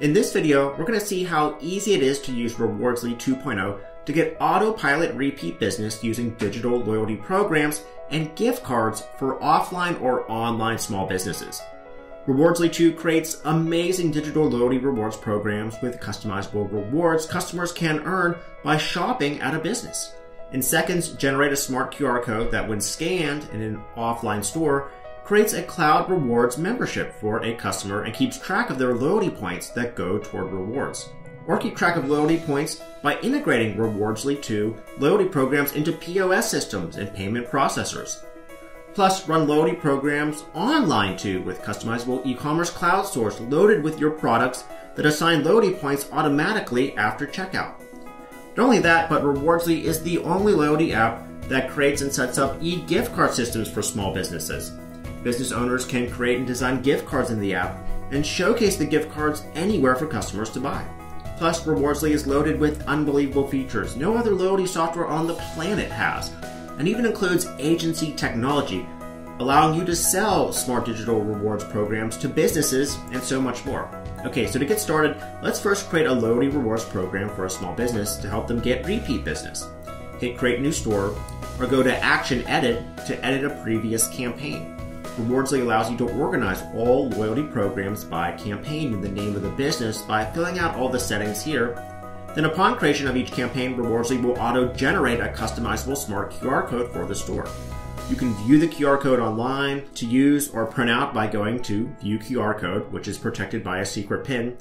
In this video, we're going to see how easy it is to use Rewardsly 2.0 to get autopilot repeat business using digital loyalty programs and gift cards for offline or online small businesses. Rewardsly 2 creates amazing digital loyalty rewards programs with customizable rewards customers can earn by shopping at a business. In seconds, generate a smart QR code that, when scanned in an offline store, creates a cloud rewards membership for a customer and keeps track of their loyalty points that go toward rewards. Or keep track of loyalty points by integrating Rewardsly 2 loyalty programs into POS systems and payment processors. Plus, run loyalty programs online too with customizable e-commerce cloud stores loaded with your products that assign loyalty points automatically after checkout. Not only that, but Rewardsly is the only loyalty app that creates and sets up e-gift card systems for small businesses. Business owners can create and design gift cards in the app and showcase the gift cards anywhere for customers to buy. Plus, Rewardsly is loaded with unbelievable features no other loyalty software on the planet has, and even includes agency technology, allowing you to sell smart digital rewards programs to businesses and so much more. Okay, so to get started, let's first create a loyalty rewards program for a small business to help them get repeat business. Hit Create New Store, or go to Action Edit to edit a previous campaign. Rewardsly allows you to organize all loyalty programs by campaign in the name of the business by filling out all the settings here. Then upon creation of each campaign, Rewardsly will auto-generate a customizable smart QR code for the store. You can view the QR code online to use or print out by going to View QR Code, which is protected by a secret PIN,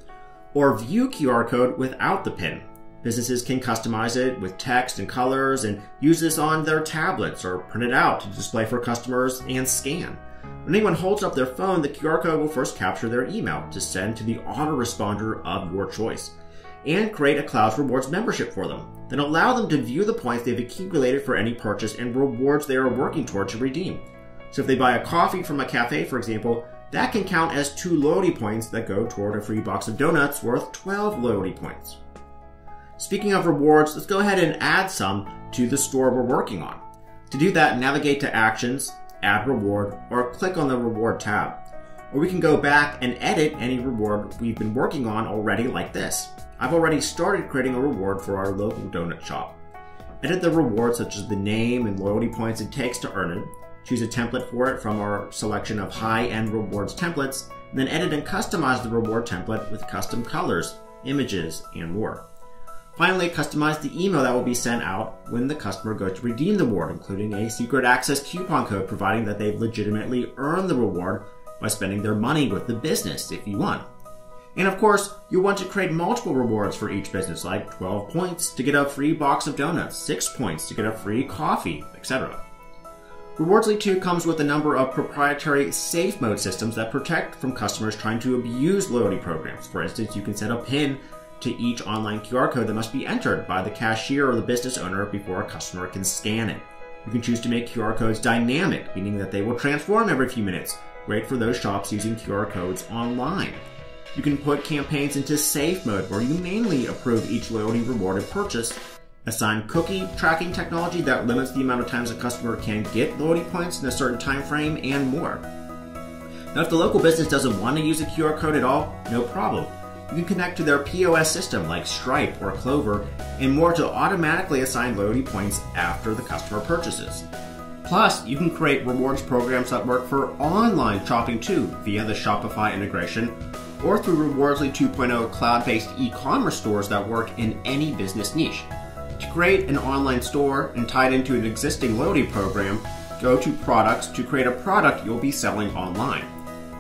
or View QR Code without the PIN. Businesses can customize it with text and colors and use this on their tablets or print it out to display for customers and scan. When anyone holds up their phone, the QR code will first capture their email to send to the autoresponder of your choice and create a Clouds Rewards membership for them. Then allow them to view the points they've accumulated for any purchase and rewards they are working toward to redeem. So if they buy a coffee from a cafe, for example, that can count as two loyalty points that go toward a free box of donuts worth 12 loyalty points. Speaking of rewards, let's go ahead and add some to the store we're working on. To do that, navigate to Actions, add reward, or click on the reward tab. Or we can go back and edit any reward we've been working on already like this. I've already started creating a reward for our local donut shop. Edit the reward such as the name and loyalty points it takes to earn it. Choose a template for it from our selection of high-end rewards templates, then edit and customize the reward template with custom colors, images, and more. Finally, customize the email that will be sent out when the customer goes to redeem the reward, including a secret access coupon code providing that they've legitimately earned the reward by spending their money with the business if you want. And of course, you'll want to create multiple rewards for each business, like 12 points to get a free box of donuts, 6 points to get a free coffee, etc. Rewardsly 2 comes with a number of proprietary safe mode systems that protect from customers trying to abuse loyalty programs. For instance, you can set a PIN to each online QR code that must be entered by the cashier or the business owner before a customer can scan it. You can choose to make QR codes dynamic, meaning that they will transform every few minutes, great for those shops using QR codes online. You can put campaigns into safe mode, where you manually approve each loyalty rewarded purchase, assign cookie tracking technology that limits the amount of times a customer can get loyalty points in a certain time frame, and more. Now, if the local business doesn't want to use a QR code at all, no problem you can connect to their POS system like Stripe or Clover and more to automatically assign loyalty points after the customer purchases. Plus, you can create rewards programs that work for online shopping too via the Shopify integration or through Rewardsly 2.0 cloud based e commerce stores that work in any business niche. To create an online store and tie it into an existing loyalty program, go to Products to create a product you'll be selling online.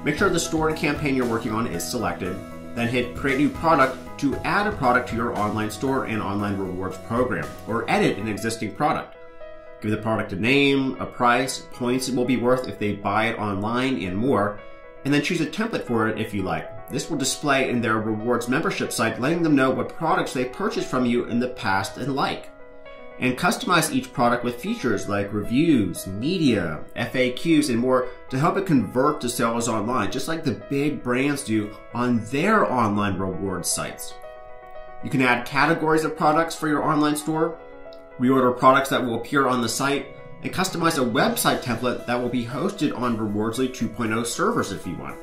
Make sure the store and campaign you're working on is selected, then hit Create New Product to add a product to your online store and online rewards program, or edit an existing product. Give the product a name, a price, points it will be worth if they buy it online, and more, and then choose a template for it if you like. This will display in their rewards membership site, letting them know what products they purchased from you in the past and like and customize each product with features like reviews, media, FAQs, and more to help it convert to sales online, just like the big brands do on their online reward sites. You can add categories of products for your online store, reorder products that will appear on the site, and customize a website template that will be hosted on Rewardsly 2.0 servers if you want.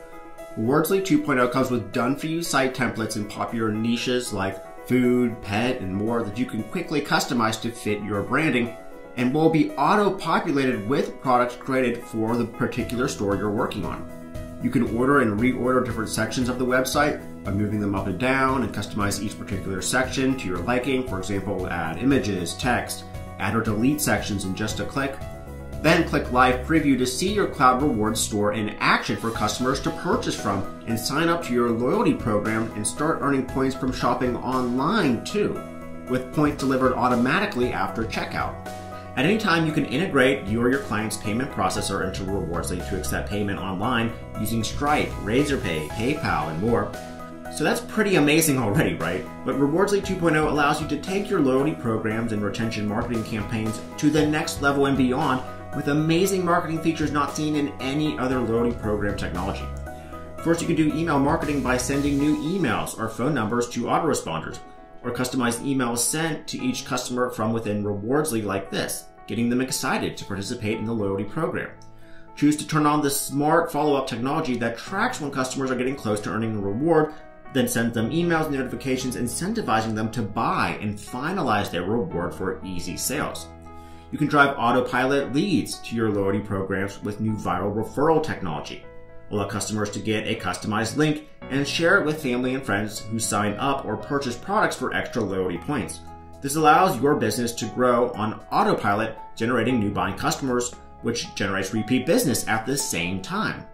Rewardsly 2.0 comes with done for you site templates in popular niches like food, pet, and more that you can quickly customize to fit your branding and will be auto populated with products created for the particular store you're working on. You can order and reorder different sections of the website by moving them up and down and customize each particular section to your liking. For example, add images, text, add or delete sections in just a click. Then click Live Preview to see your Cloud Rewards store in action for customers to purchase from and sign up to your loyalty program and start earning points from shopping online too, with points delivered automatically after checkout. At any time, you can integrate you or your client's payment processor into Rewardsly to accept payment online using Stripe, Razorpay, PayPal, and more. So that's pretty amazing already, right? But Rewardsly 2.0 allows you to take your loyalty programs and retention marketing campaigns to the next level and beyond with amazing marketing features not seen in any other loyalty program technology. First, you can do email marketing by sending new emails or phone numbers to autoresponders or customized emails sent to each customer from within Rewardsly like this, getting them excited to participate in the loyalty program. Choose to turn on the smart follow-up technology that tracks when customers are getting close to earning a reward, then sends them emails and notifications incentivizing them to buy and finalize their reward for easy sales. You can drive autopilot leads to your loyalty programs with new viral referral technology. Allow customers to get a customized link and share it with family and friends who sign up or purchase products for extra loyalty points. This allows your business to grow on autopilot, generating new buying customers, which generates repeat business at the same time.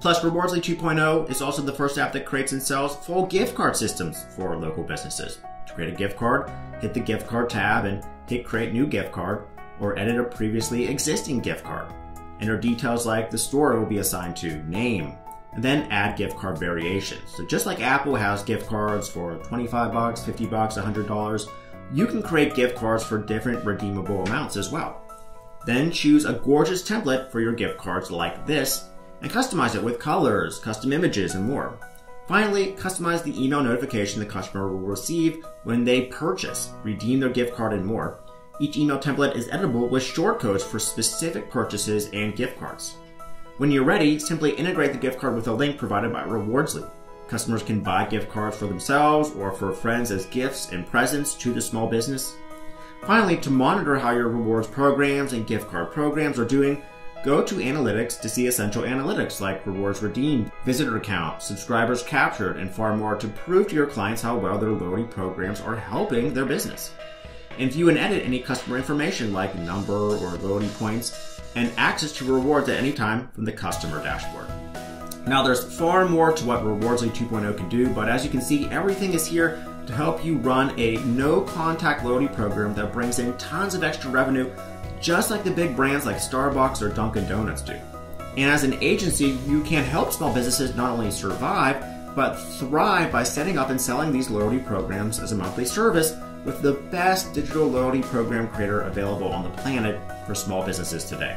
Plus, Rewardsly 2.0 is also the first app that creates and sells full gift card systems for local businesses. To create a gift card, hit the gift card tab and hit create new gift card or edit a previously existing gift card. Enter details like the store it will be assigned to, name, and then add gift card variations. So just like Apple has gift cards for 25 bucks, 50 bucks, $100, you can create gift cards for different redeemable amounts as well. Then choose a gorgeous template for your gift cards like this and customize it with colors, custom images, and more. Finally, customize the email notification the customer will receive when they purchase, redeem their gift card, and more. Each email template is editable with shortcodes for specific purchases and gift cards. When you're ready, simply integrate the gift card with a link provided by Rewardsly. Customers can buy gift cards for themselves or for friends as gifts and presents to the small business. Finally, to monitor how your rewards programs and gift card programs are doing, go to Analytics to see essential analytics like rewards redeemed, visitor count, subscribers captured, and far more to prove to your clients how well their loyalty programs are helping their business and view and edit any customer information like number or loyalty points and access to rewards at any time from the customer dashboard. Now there's far more to what Rewardsly 2.0 can do, but as you can see, everything is here to help you run a no contact loyalty program that brings in tons of extra revenue, just like the big brands like Starbucks or Dunkin' Donuts do. And as an agency, you can help small businesses not only survive, but thrive by setting up and selling these loyalty programs as a monthly service with the best digital loyalty program creator available on the planet for small businesses today.